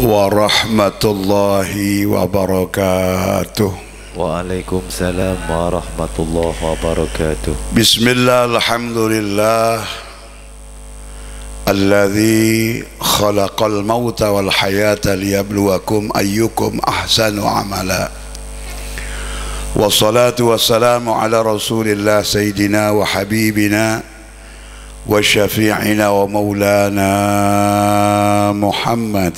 ورحمة الله وبركاته Waalaikumsalam warahmatullahi wabarakatuh. بسم الله الحمد لله الذي خلق الموت والحياة ليبلوكم أيكم أحسن عملا. والصلاة والسلام على رسول الله سيدنا وحبيبنا وشفيعنا ومولانا محمد.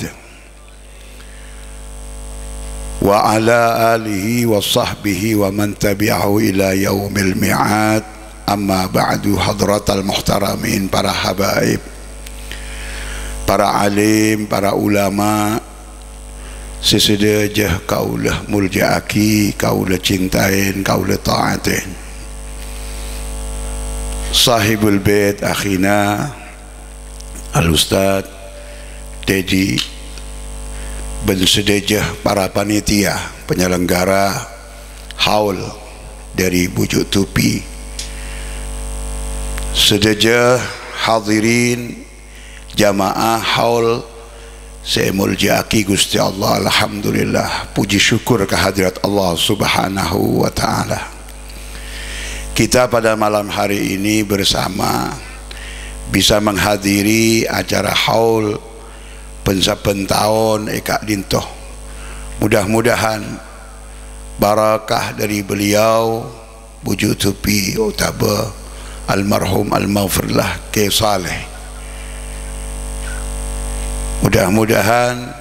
وعلى آله وصحبه ومن تبعه إلى يوم الميعاد أما بعد حضرة المحترمين para habaib para alim, para ulama sesedajah kaulah muljaaki kaulah cintain kaulah taatin sahibul bait akhina al-ustad Dedi bersedejah para panitia penyelenggara haul dari bujuk tupi sedejah hadirin jamaah haul saya muljaki Gusti Allah Alhamdulillah puji syukur kehadirat Allah subhanahu wa ta'ala. Kita pada malam hari ini bersama bisa menghadiri acara haul pensapen tahun Eka Dintoh mudah-mudahan barakah dari beliau wujud tupi utaba almarhum almaghfirlah ke saleh. Mudah-mudahan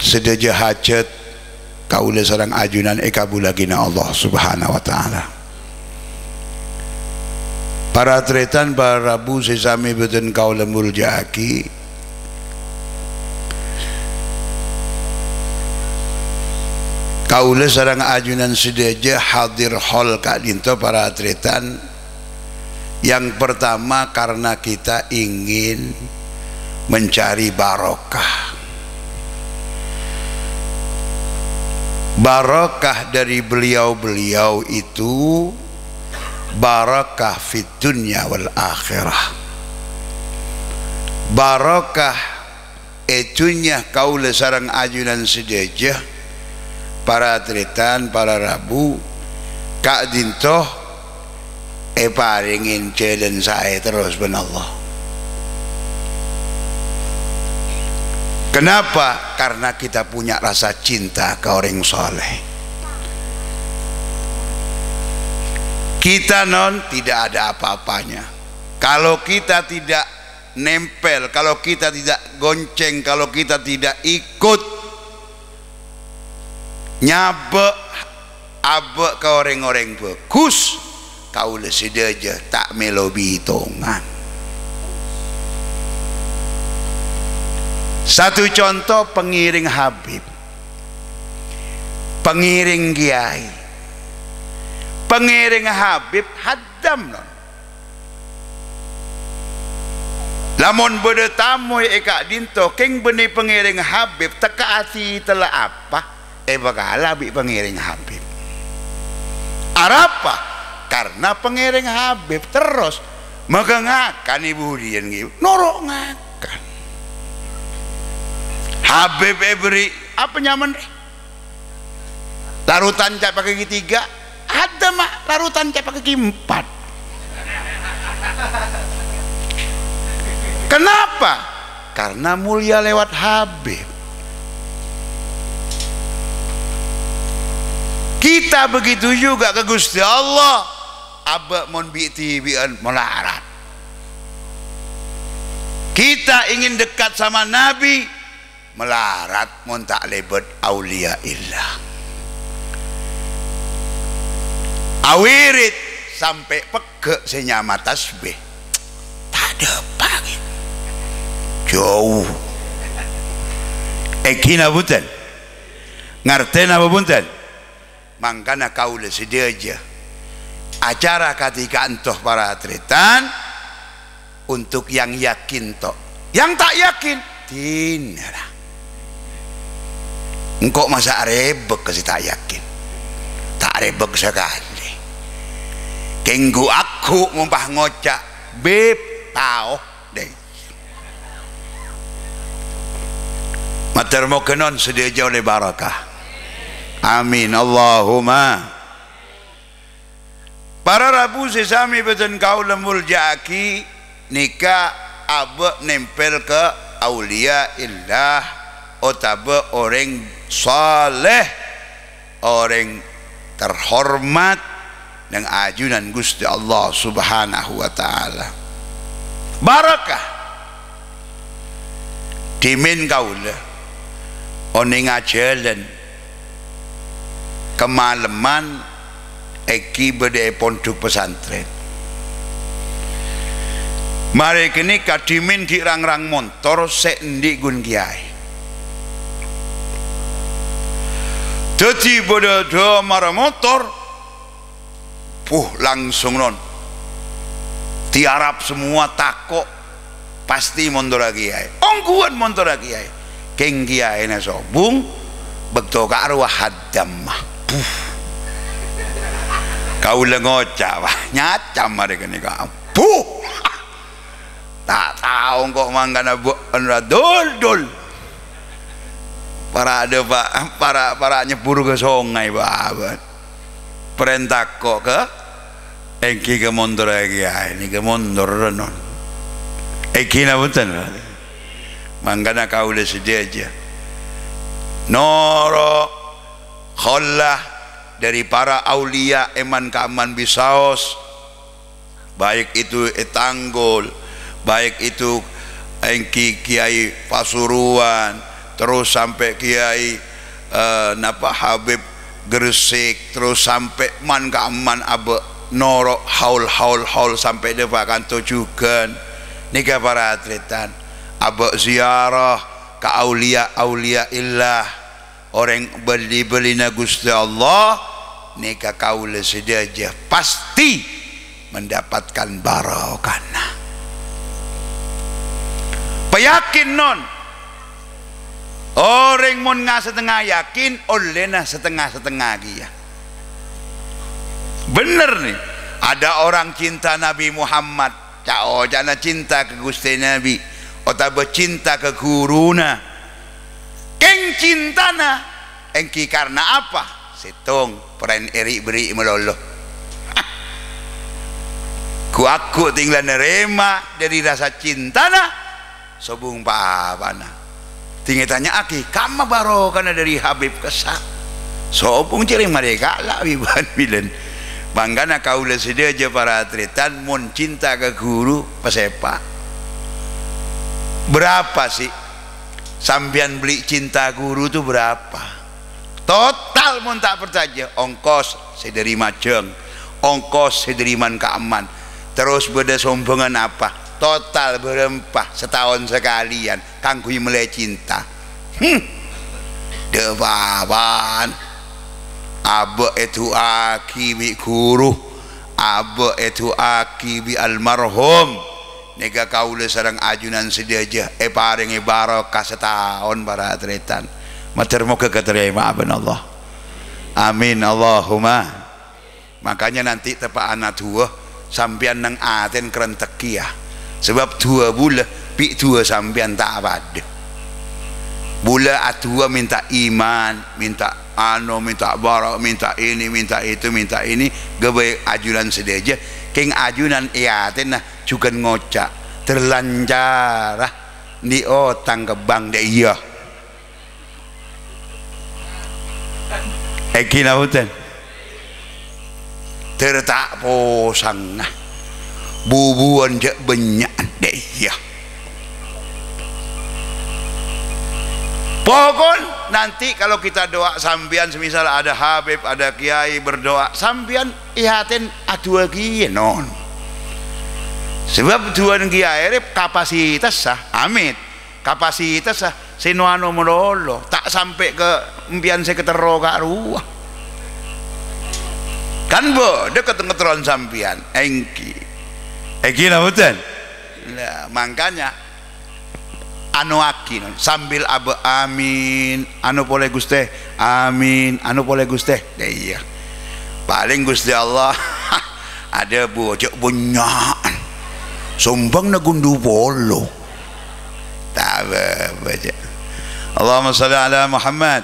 sedaja hajat kaula sarang ajunan eka bulagina Allah subhanahu wa ta'ala. Para tretan para rabu sesami beten kaula muljaki kaula sarang ajunan sedaja hadir hall kak dinto para atletan yang pertama karena kita ingin mencari barokah. Barokah dari beliau-beliau itu barokah fit dunya wal akhirah. Barokah etunya kaula sarang ajunan sedejah para atletan para rabu kak dintoh e paringin challenge saya terus ben Allah Kenapa? Karena kita punya rasa cinta ke orang soleh. Kita non tidak ada apa-apanya. Kalau kita tidak nempel, kalau kita tidak gonceng, kalau kita tidak ikut nyabe abe ke orang-orang bagus, kau lesidaja tak melobi hitungan. Satu contoh pengiring Habib. Pengiring Kiai. Pengiring Habib hadam non. Lamun beda tamu eka dinto keng beni pengiring Habib teka ati telah apa eh bakal bi pengiring Habib. Arapa karena pengiring Habib terus megengakan ibu dian norok ngakan Habib Ebri apa nyaman? Deh larutan cak pakai tiga? Ada mak. Larutan cak pakai empat. Kenapa? Karena mulia lewat Habib kita begitu juga ke Gusti Allah. Abak mon bi'tibian melarat kita ingin dekat sama Nabi melarat mun tak lebet aulia illah. Awirit sampai peke senyama tasbih. Tak ada pagi jauh. Ekina butan apa bunten mangkana kau sedia aja acara ketika entoh para atletan untuk yang yakin toh. Yang tak yakin tinara engkau masa rebek kasih tak yakin. Tak rebek sekali. Kenggu aku mumpah ngocak beb tau deh. Mater mau kenon sedia oleh barakah amin. Allahumma. Para rabu sesami beten kau lemul jaki nikah abe nempel ke aulia illah otabe orang saleh orang terhormat dengan ajunan Gusti Allah Subhanahu wa taala. Barakah. Dimin kaula oning ajalan kemalaman eki bede pondok pesantren. Mari kini kadimin di rang-rang motor sendi gun kiai. Jadi pada dua motor puh langsung non. Tiarap semua takok pasti mondor lagi ya ongkuan mondor lagi ya keng kiai na sobung bekto arwah haddam puh kau lengoca wah nyacam mereka ni kau. Puh. Tak tahu kok mangkana bu dol dol para ada pak para para nyebur ke sungai pak perintah kok ke? Eki ke mundur lagi ya ini ke mundur non. Eki na betul. Mangkana kau le sedia aja. Noro khallah dari para aulia eman keaman bisaos. Baik itu etanggul baik itu engki kiai pasuruan terus sampai kiai uh, napa Habib Gresik terus sampai man keaman abe norok haul haul haul sampai dia akan tujukan nikah para atletan abak ziarah ke aulia aulia illah orang beli beli Gusti Allah nikah kaula sedaja pasti mendapatkan barokah peyakin non. Orang mun setengah yakin oleh setengah setengah dia. Bener nih ada orang cinta Nabi Muhammad. Cao jana cinta ke Gusti Nabi. Atau cinta ke guruna keng cintana. Engki karena apa? Situng peren eri beri melolo ku aku tinggal nerima dari rasa cintana. Sobung paapana tinggal tanya aki kama baro karena dari Habib kesak sobung ciri mereka lah biban bilen Bangkana kaula sedia je para atletan mun cinta ke guru pesepak. Berapa sih sambian beli cinta guru itu berapa? Total mun tak percaya ongkos sederi majeng, ongkos sederiman keaman. Terus beda sombongan apa? Total berempah setahun sekalian kangkui mulai cinta. Hmm. Dewawan aba itu aki bi guru aba itu aki bi almarhum nega kaula sarang ajunan sedaja e paringi barokah setahun para atletan mater moga keterima aben Allah. Amin Allahumma. Makanya nanti tepak anak dua sampian nang aten keren tekia sebab dua bulan pi dua sampian tak ada Bula atua minta iman, minta ano, minta barak, minta ini, minta itu, minta ini, gawe ajunan sedeja. Keng ajunan iaten nah juga ngocak terlancar ni otang ke bank de iya. Eki hutan tertak posang nah bubuan je banyak de iya. Pokok nanti kalau kita doa sambian semisal ada Habib, ada Kiai berdoa sambian ihatin adu lagi non. Sebab tuan Kiai kapasitas sah, amit. Kapasitas sah sinuano melolo tak sampai ke impian sekretero kak ruah kan bo dekat ngeteron sampian engki engki lah betul nah, makanya anu aki sambil abe amin. Anu boleh guste amin. Anu boleh guste ya iya paling gusti Allah. Ada bocok bunyan sumbang na gundu polo. Tak baca Allahumma salli ala Muhammad.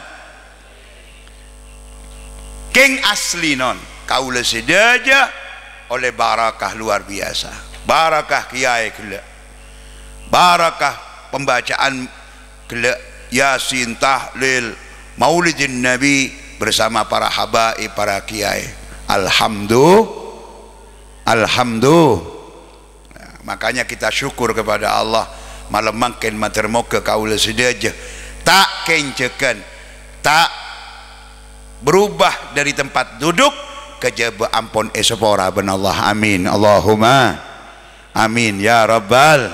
King asli non kaula sedaja oleh barakah luar biasa. Barakah kiai kelak. Barakah pembacaan kelak. Yasin tahlil maulidin nabi bersama para habaib para kiai. Alhamdulillah alhamdulillah makanya kita syukur kepada Allah. Malam makin matermoga kaula sedaja. Tak kencekan tak berubah dari tempat duduk ke jaba ampun esopora ben Allah amin. Allahumma amin. Ya rabbal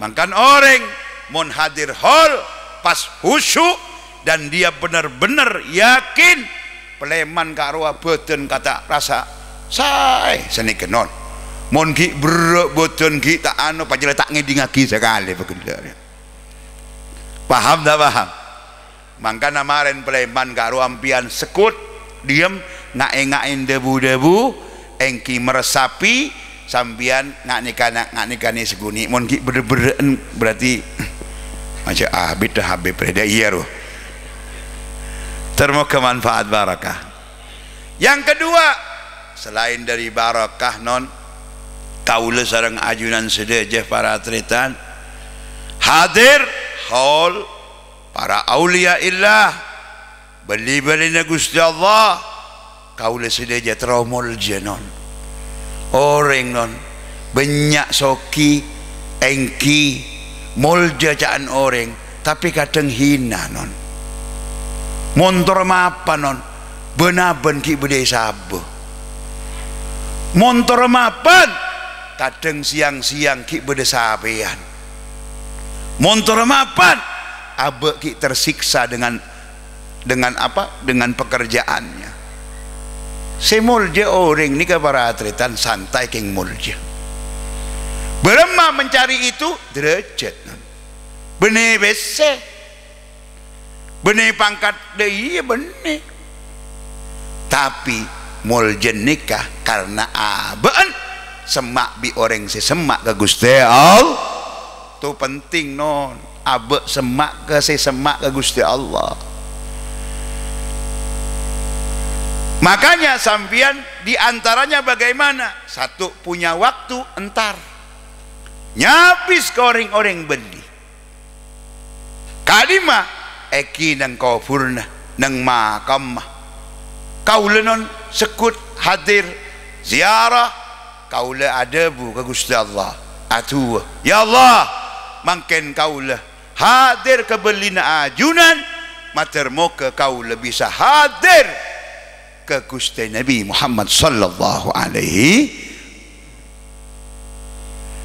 makan orang mun hadir hall pas husyuk dan dia benar-benar yakin. Peleman karua beten kata rasa say seni kenon. Mun ki ber beten ki tak anu pajale tak ngedingaki sekali begitu paham tak paham? Mangka namaren peleman karo ampian sekut diem ngae-ngain debu-debu engki meresapi sampian ngak nikah ngak nikah nih seguni. Mon ki bener-bener berarti macam ah bidah habib reda. Iya roh termoga manfaat barakah. Yang kedua selain dari barakah non kaula sarang ajunan sedejah para atletan hadir hall para aulia illah beli-beli Gusti Allah kaulah sedaja tromol jenon orang non banyak soki engki molja jaan orang tapi kadang hina non montor mapa non. Benaben ki bede sabu montor mapan. Kadang siang-siang ki bede sabean montor mapan. Abe ki tersiksa dengan dengan apa? Dengan pekerjaannya. Semulje orang ni ke para atletan santai king mulje. Berema mencari itu derajat benih bese benih pangkat deh iya benih tapi mulje nikah karena aben semak bi orang si semak ke Gusti Allah tu penting non. Abek semak ke saya semak ke Gusti Allah. Makanya sampian di antaranya bagaimana? Satu punya waktu entar. Nyapis ke orang-orang bendi kalima eki nang kau purna nang makam kau lenon sekut hadir ziarah kau le ada bu ke Gusti Allah. Atu. Ya Allah mangken kau le hadir ke belina ajunan mater moga kau bisa hadir ke Gusti Nabi Muhammad sallallahu alaihi.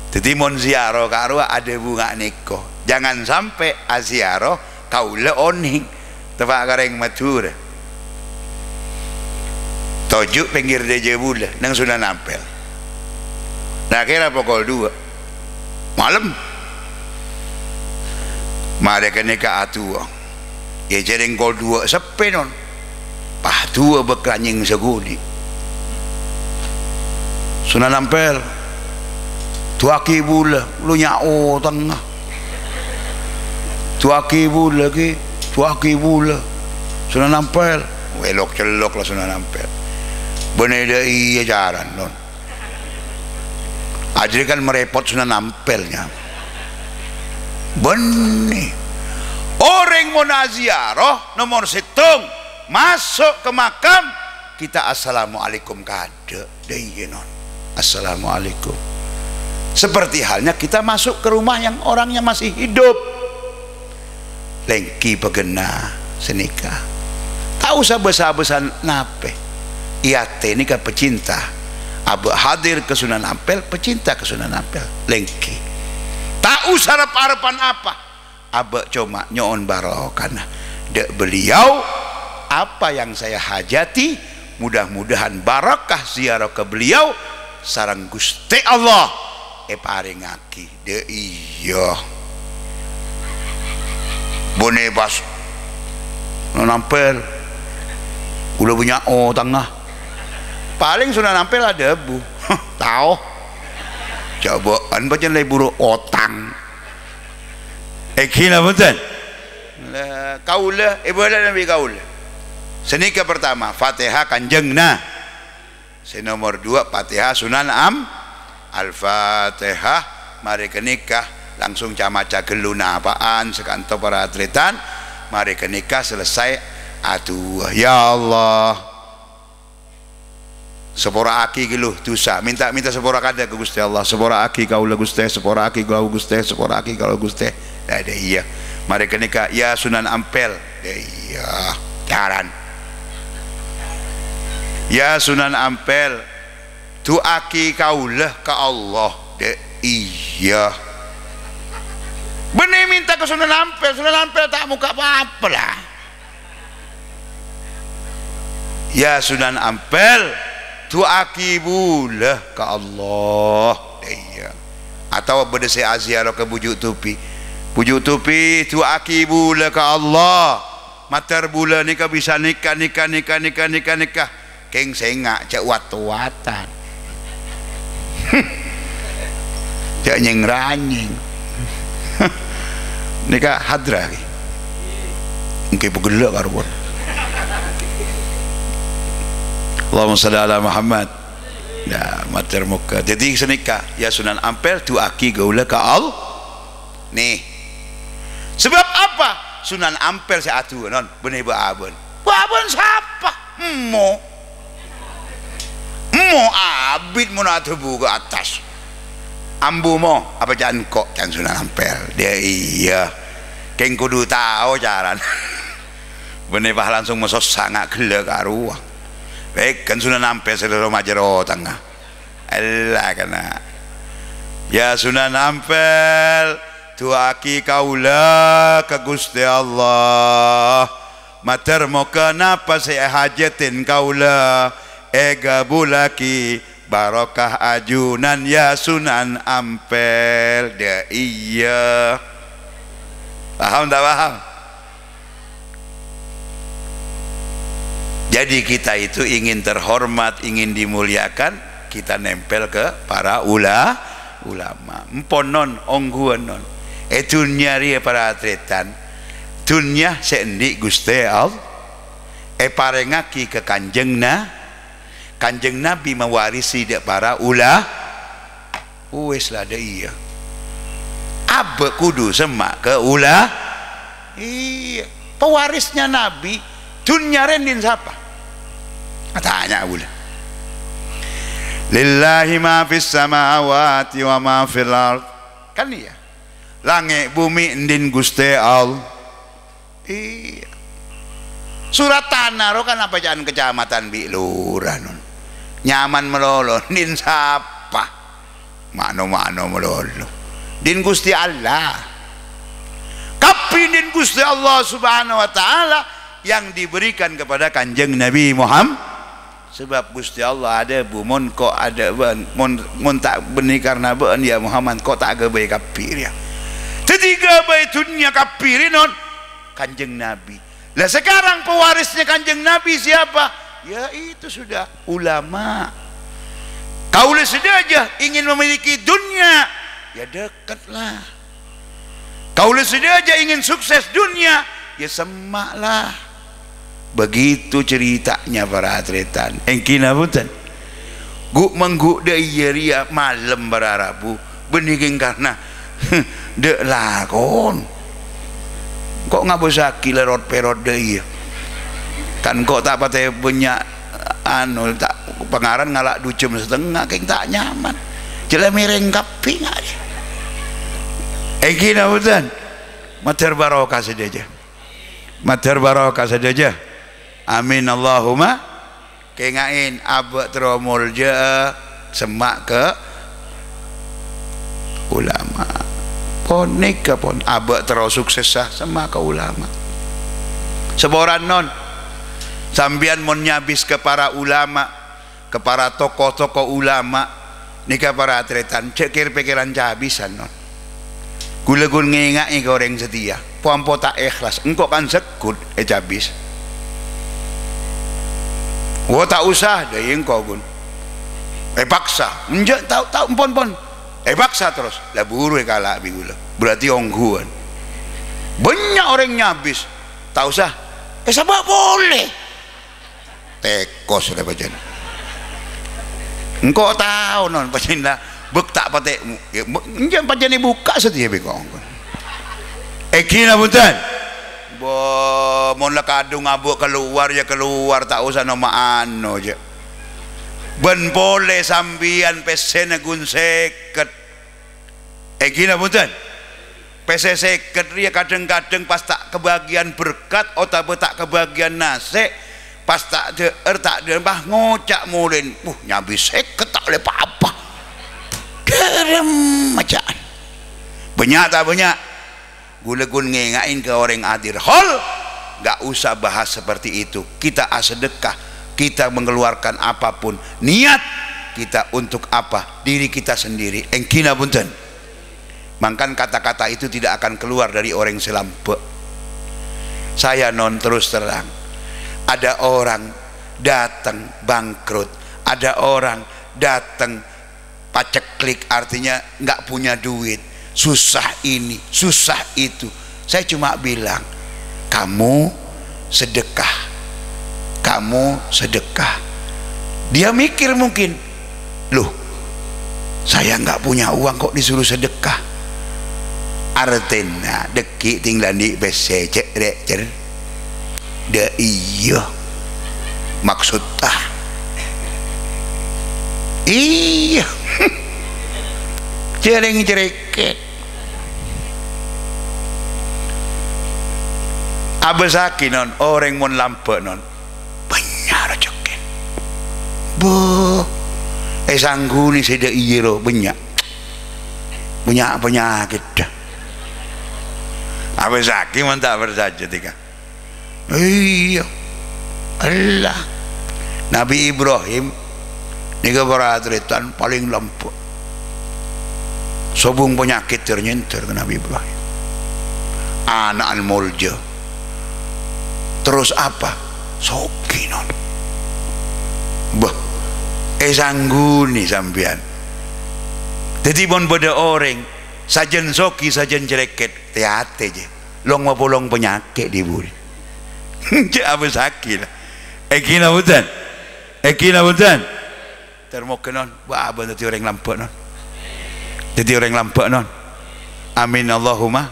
Jadi mon ziarah karo ada bunga niko jangan sampai aziarah kau le oning tepak kareng matur tojuk pinggir deje nang sudah nampel. Nah kira dua. Malam. Mari kene ka atua. Ya jereng gol dua sepe non. Pah dua bekranying seguni sunan nampel. Tuaki bula lu tengah tuaki bula ki tuaki bula sunan nampel. Welok celok lah sunan nampel. Bener dia iya jaran non. Ajri kan merepot sunan nampelnya. Benih. Orang mau naziarah nomor setung masuk ke makam. Kita assalamualaikum kade non. Assalamualaikum. Seperti halnya kita masuk ke rumah yang orangnya masih hidup lengki pegena senika. Tak usah besar-besar nape. Iya ini ke pecinta. Abu hadir ke Sunan Ampel pecinta ke Sunan Ampel lengki. Tak usah harapan apa. Abak cuma nyon barokana dek beliau apa yang saya hajati mudah-mudahan barakah ziarah ke beliau sarang gusti Allah. E paringaki de iya bone bas. Nampel udah punya oh tengah paling sudah nampel ada bu tahu. Cobaan baca lay buru otang. Ekina betul. La uh, kaula ibadah Nabi kaula. Senika pertama Fatihah kanjeng nah. Nomor dua Fatihah Sunan Am. Al-Fatihah mari kenikah langsung camaca geluna apaan sekanto para atletan mari kenikah selesai. Aduh ya Allah. Sepora aki giluh dosa. Minta minta sepora kada ke Gusti Allah. Sepora aki kau lah Gusti sepora aki kau Gusti sepora aki kau Gusti. Ada iya. Mari kenika ya Sunan Ampel. Ya iya. Jaran ya Sunan Ampel. Tu aki kaulah ke Allah. De iya benih minta ke Sunan Ampel Sunan Ampel tak muka apa-apa lah. Ya Sunan Ampel tu akibulah ke Allah. Iya. Atau berdesai aziarah ke bujuk tupi. Bujuk tupi tu akibulah ke Allah. Mater bulan nikah bisa nikah nikah nikah nikah nikah nikah. Keng sengak cak watu-watan cak nyeng nikah hadra mungkin pegelak karbon Allahumma salli ala Muhammad. Ya mater muka. Jadi senika ya Sunan Ampel tu aki gaula ka al. Nih. Sebab apa? Sunan Ampel saya atu non. Benih ba abon. Ba abon siapa? Mo. Mo abid mo natu ke atas ambu mo apa jangan kok jangan Sunan Ampel? Dia iya. Keng kudu tahu jaran benih bah langsung mesos sangat gila karuah baik kan sudah nampe seluruh majero tangga. Allah kena. Ya sunan nampel tuaki kaula ke Gusti Allah. Mater mau kenapa saya hajatin kaula? Ega bulaki barokah ajunan ya sunan ampel. Dia iya. Paham tak paham? Jadi kita itu ingin terhormat ingin dimuliakan kita nempel ke para ula ulama. Emponon ongguan non. Itu nyari para atletan dunia sendi guste al e parengaki ke kanjeng na kanjeng nabi mewarisi para ula wes lah iya. Abe kudu semak ke ula iya. Pewarisnya nabi dunia rendin siapa? Tanya pula lillahi ma samawati wa ma ard. Kan iya? Langit bumi ndin guste al. Iya. Surat tanah kan apa jangan kecamatan bi luranon nyaman melolo ndin siapa mano mano melolo din gusti Allah. Tapi din gusti Allah subhanahu wa ta'ala yang diberikan kepada kanjeng Nabi Muhammad? Sebab Gusti Allah ada bu mon kok ada ben mon, mon tak benih karena ben ya Muhammad kok tak gabai kapir ya. Ketiga bayi dunia kapir non. Kanjeng Nabi. Lah sekarang pewarisnya kanjeng Nabi siapa ya itu sudah ulama. Kau aja ingin memiliki dunia ya dekatlah. Kau aja ingin sukses dunia ya semaklah. Begitu ceritanya para atletan. Engkina bukan guk mengguk de iya malam berarabu beniging karena de lakon. Kok nggak bisa kilerot perot de iya kan kok tak pakai punya anu tak pengaran ngalak ducem setengah keng tak nyaman. Jelas miring kapi nggak engkina bukan mater barokah saja mater barokah saja amin Allahumma. Kengain abak teromol je semak ke ulama. Ponik ke pon abak terus sukses sah semak ke ulama. Seboran non sambian mon nyabis ke para ulama ke para tokoh-tokoh ulama nikah para atletan cekir pikiran cabisan non gula-gul ngengai goreng setia puampo tak ikhlas engkau kan sekut eh cabis Wah tak usah dia yang kau pun. Eh paksa. Enjak tahu tahu pun pun. Eh paksa terus. Lah buru eh kalah bigula. Berarti ongguan. Banyak orang nyabis. tak usah eh sama boleh tekos sudah baca engkau tahu non pacinda bek tak patek ya jangan pajani buka setia bekong eh kina punten bo mon la kadung abuk keluar ya keluar. Tak usah nama ano je. Ben boleh sambian pesen gun seket. Eh kina punten pesen seket dia kadang-kadang pas tak kebagian berkat otak tak kebagian nasi pas tak de er tak de bah ngocak mulin uh nyabi seket tak boleh apa-apa. Derem macam banyak tak banyak? Gula-gun ngengain ke orang adir hol gak usah bahas seperti itu. Kita asedekah. Kita mengeluarkan apa pun niat kita untuk apa? Diri kita sendiri. Engkina punten. Mangkan kata-kata itu tidak akan keluar dari orang selampe. Saya non terus terang ada orang datang bangkrut. Ada orang datang paceklik artinya nggak punya duit. Susah ini susah itu. Saya cuma bilang kamu sedekah. Kamu sedekah. Dia mikir mungkin loh saya nggak punya uang kok disuruh sedekah? Artinya deki tinggal di dek cer de iya maksudnya iya. Cereng cereket abesaki non. Orang mon lampe non. Banyak rezekin bo eh sangguni saya iro banyak banyak penyakit dah. Abesaki mon tak bersaja tiga iya. Allah. Nabi Ibrahim ini keberatan paling lampu sobung penyakit ternyenter ke Nabi Ibrahim. Anak al-mulja terus apa? Sokinon bah eh sangguni sampian jadi bon pada orang sajen soki sajen cereket teate je. Long mau polong penyakit di buri cek apa sakit lah ekina bukan ekina bukan termokenon wah abang nanti orang lampak non jadi orang lampak non amin Allahumma.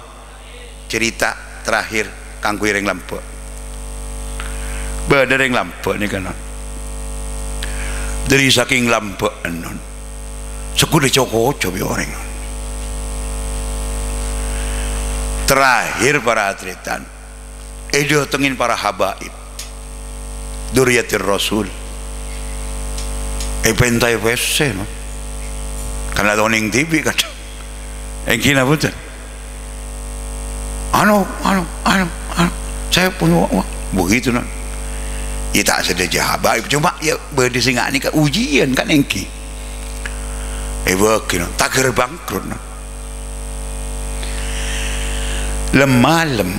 Cerita terakhir kangku orang lampak yang lampak ni kan dari saking lampak non sekudah coko coba orang non terakhir para atletan edo tengin para habaib. Duriyatir rasul. E pentai wesse no? Karena doning TV kan yang kina betul. Anu anu anu anu saya punya uang begitu no? Ya tak sedaja habaib. Cuma ya berdisingak ni ke ujian kan engki eh begitu tak bangkrut no? Lemalem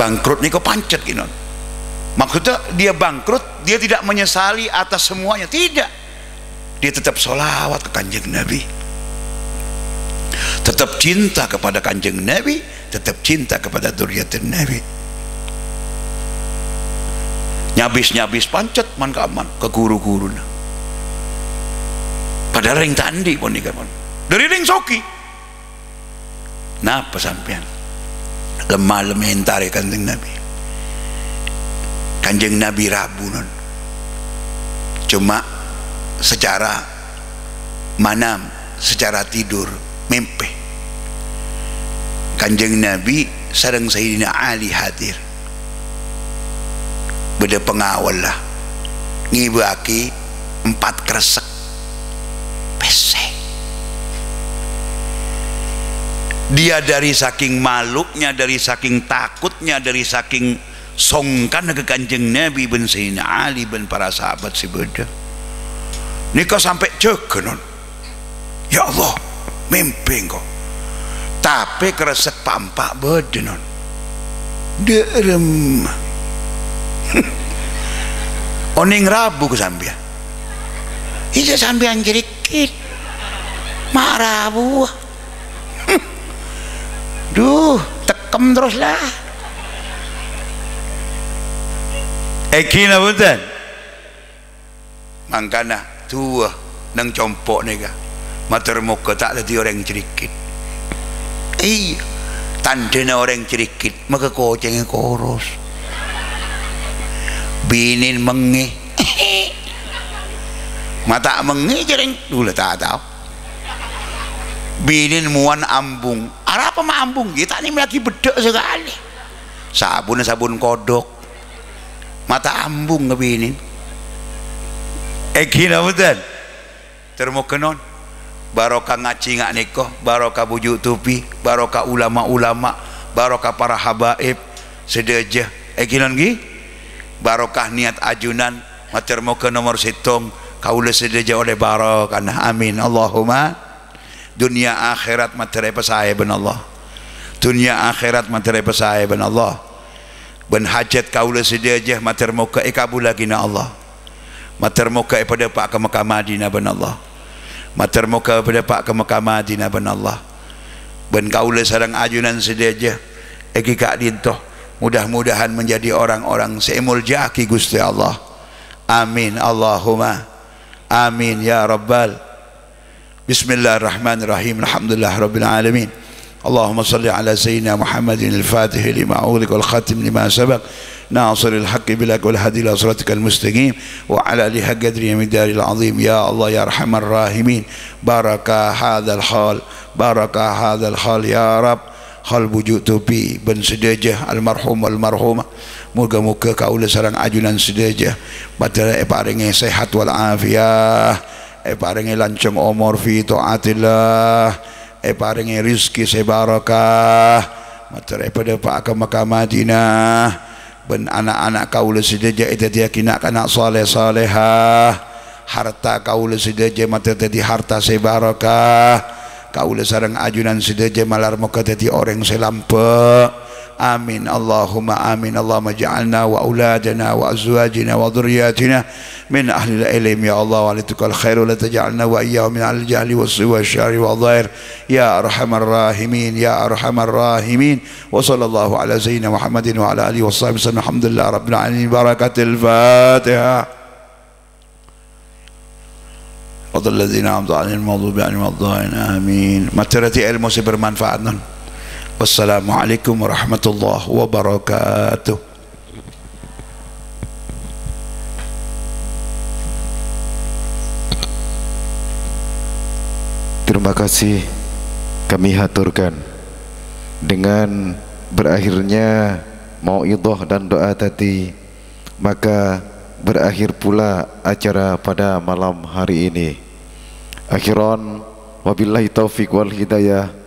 bangkrut ni kau pancet gitu maksudnya dia bangkrut dia tidak menyesali atas semuanya. Tidak. Dia tetap solawat ke kanjeng Nabi. Tetap cinta kepada kanjeng Nabi tetap cinta kepada duriatin Nabi. Nyabis-nyabis pancet man kaman ke guru-guru pada ring tandi pun dari ring soki. Napa sampean lemah lemah kanjeng Nabi. Kanjeng Nabi Rabu non. Cuma secara manam secara tidur mimpi kanjeng Nabi sarang Sayyidina Ali hadir. Beda pengawal lah. Ngibaki empat kresek dia dari saking maluknya dari saking takutnya dari saking songkan ke kanjeng Nabi bin Sayyidina Ali bin para sahabat si beda. Nikah sampai cekenon ya Allah mimpi kok tapi keresek pampak bedenon derem. Oning rabu ke sambian itu sambian jerikit mak rabu duh tekem terus lah Eki na punten mangkana tua nang compok nega mater muka tak ada orang cerikit. Iya tandanya orang cerikit maka koceng koros binin mengi mata mengi jering. Dulu tak tahu binin muan ambung. Arah apa mah ambung? Kita ini lagi bedek sekali. Sabun sabun kodok. Mata ambung ngebinin Eki namutan termokenon barokah ngaji ngak nikoh barokah bujuk tupi. Barokah ulama-ulama. Barokah para habaib. Sedeja ekinan gi. Barokah niat ajunan. Mater ke nomor situng kaula sedeja oleh barokah. Amin. Allahumma dunia akhirat materi pesaya ben Allah. Dunia akhirat materi pesaya ben Allah. Ben hajat kaula sedeja mater mau ke ikabul lagi na Allah. Mater mau ke pada pak ke Mekah Madinah ben Allah. Mater muka pada pak ke Mekah Madinah ben Allah. Ben kaula sarang ajunan sedaja eki kak dintoh mudah-mudahan menjadi orang-orang seimul jaki Gusti Allah. Amin. Allahumma. Amin. Ya rabbal bismillahirrahmanirrahim. Alhamdulillah rabbil alamin. اللهم صل على سيدنا محمد الفاتح لما أغلق والخاتم لما سبق ناصر الحق بالحق والهدي صراطك المستقيم وعلى آله قدر من دار العظيم يا الله يا أرحم الراحمين بارك هذا الحال بارك هذا الحال يا رب hal bujuk topi ben sedejah almarhum almarhumah moga-moga kaula sarang ajunan sedejah. Batal e paringi sehat wal afiah. E paringi lancung umur fi taatillah. E paringi rizki sebarakah materi pada pak ke Makkah Madinah. Ben anak-anak kaula sedaja itu dia kena kena saleh salehah harta kaula sedaja mata tadi harta sebarakah kaula sarang ajunan sedaja malar muka tadi orang selampa آمين. اللهم آمين. اللهم اجعلنا وأولادنا وأزواجنا وذرياتنا من أهل العلم. يا الله ولتك الخير ولا تجعلنا وإياهم من الجهل والسوء والشر والظاهر يا أرحم الراحمين. يا أرحم الراحمين. وصلى الله على سيدنا محمد وعلى آله وصحبه وسلم. الحمد لله رب العالمين. بركة الفاتحة. فضل الذين أنعمت عليهم المغضوب عليهم الضالين آمين. مترتي الموسى bermanfaat Wassalamualaikum warahmatullahi wabarakatuh. Terima kasih kami haturkan dengan berakhirnya mauidhah dan doa tadi maka berakhir pula acara pada malam hari ini. Akhiran wabillahi taufik wal hidayah.